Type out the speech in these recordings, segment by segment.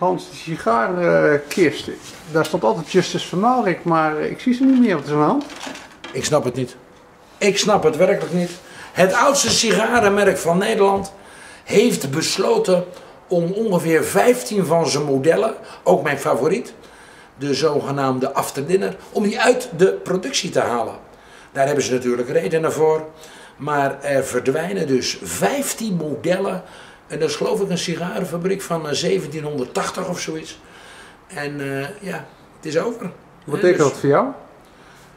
Hans, de sigarenkist. Daar stond altijd Justus van Maurik, maar ik zie ze niet meer. Wat is de hand? Ik snap het niet. Ik snap het werkelijk niet. Het oudste sigarenmerk van Nederland heeft besloten om ongeveer 15 van zijn modellen, ook mijn favoriet, de zogenaamde after dinner, om die uit de productie te halen. Daar hebben ze natuurlijk redenen voor. Maar er verdwijnen dus 15 modellen. En dat is geloof ik een sigarenfabriek van eh, 1780 of zoiets. En eh, ja, het is over. Wat Eh, betekent dus- dat voor jou?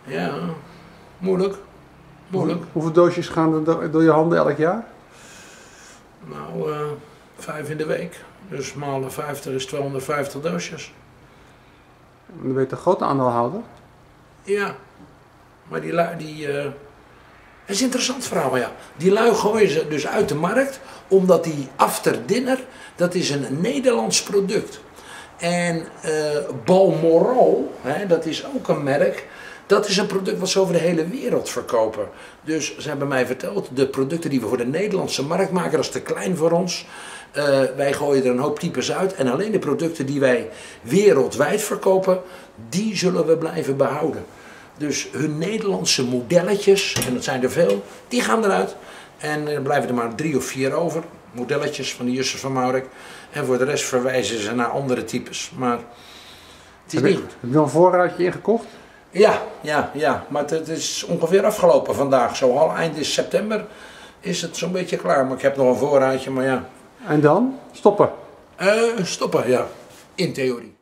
Ja, moeilijk. Moeilijk. Hoeveel doosjes gaan er do- door je handen elk jaar? Nou, eh, vijf in de week. Dus maal 50 is 250 doosjes. Dan ben je een grote aandeelhouder. Ja, maar die die... eh, Het is interessant verhaal, ja. Die lui gooien ze dus uit de markt, omdat die after dinner, dat is een Nederlands product. En eh Balmoral, hè, dat is ook een merk, dat is een product wat ze over de hele wereld verkopen. Dus ze hebben mij verteld, de producten die we voor de Nederlandse markt maken, dat is te klein voor ons. Eh, wij gooien er een hoop types uit en alleen de producten die wij wereldwijd verkopen, die zullen we blijven behouden. Dus hun Nederlandse modelletjes, en dat zijn er veel, die gaan eruit. En er blijven er maar drie of vier over, modelletjes van de Justus van Maurik. En voor de rest verwijzen ze naar andere types. Maar het is Heb niet goed. heb je al een voorraadje ingekocht? Ja, ja, ja, maar het, het is ongeveer afgelopen vandaag. Zo al eind september is het zo'n beetje klaar. Maar ik heb nog een voorraadje, maar ja. En dan? Stoppen. Eh, stoppen, ja. In theorie.